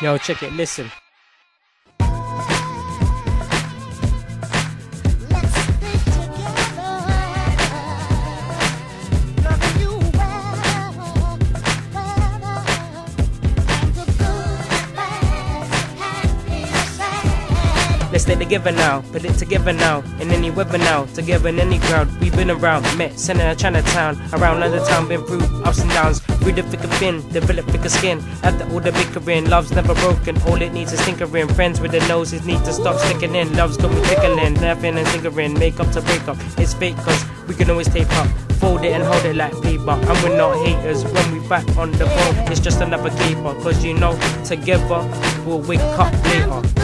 Yo, check it, listen. Let's stay together now, put it together now, in any weather now, together in any crowd. We've been around, met, Senator Chinatown, around London town, been through ups and downs, through the thick of thin, develop thicker skin. After all the bickering, love's never broken, all it needs is tinkering. Friends with their noses need to stop sticking in, love's got me tickling, laughing and tinkering, make up to break up. It's fake cause we can always tape up, fold it and hold it like paper. And we're not haters when we back on the phone, it's just another caper, cause you know, together we'll wake up later.